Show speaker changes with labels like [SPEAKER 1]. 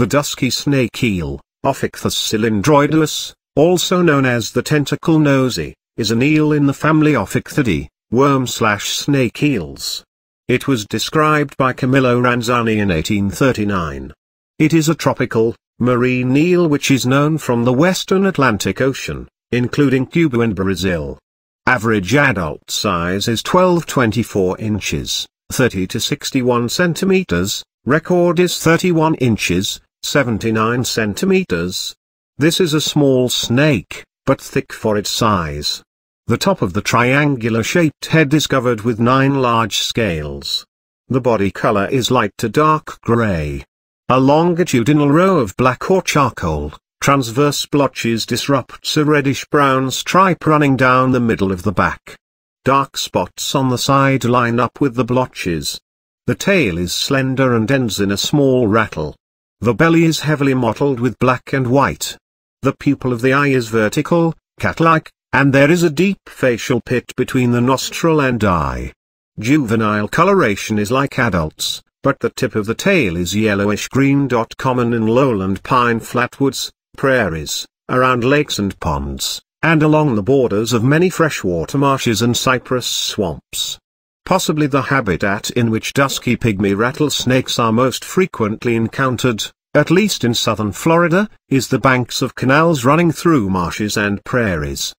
[SPEAKER 1] The dusky snake eel, Ophichthus cylindroideus, also known as the tentacle nosy, is an eel in the family Ophichthidae, worm-slash-snake eels. It was described by Camillo Ranzani in 1839. It is a tropical, marine eel which is known from the western Atlantic Ocean, including Cuba and Brazil. Average adult size is 12-24 inches, 30 to 61 centimeters, record is 31 inches, 79 centimeters. This is a small snake, but thick for its size. The top of the triangular-shaped head is covered with nine large scales. The body color is light to dark gray. A longitudinal row of black or charcoal, transverse blotches disrupts a reddish-brown stripe running down the middle of the back. Dark spots on the side line up with the blotches. The tail is slender and ends in a small rattle. The belly is heavily mottled with black and white. The pupil of the eye is vertical, cat-like, and there is a deep facial pit between the nostril and eye. Juvenile coloration is like adults, but the tip of the tail is yellowish-green. Common in lowland pine flatwoods, prairies, around lakes and ponds, and along the borders of many freshwater marshes and cypress swamps. Possibly the habitat in which dusky pygmy rattlesnakes are most frequently encountered, at least in southern Florida, is the banks of canals running through marshes and prairies.